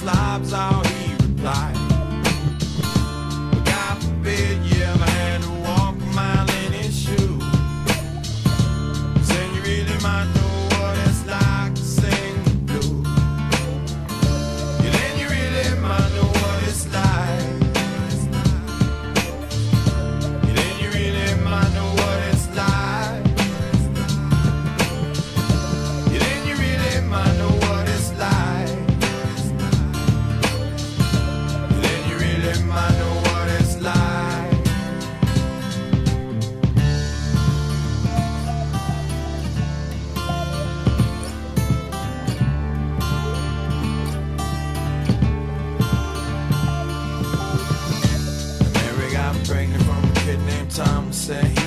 slobs are say.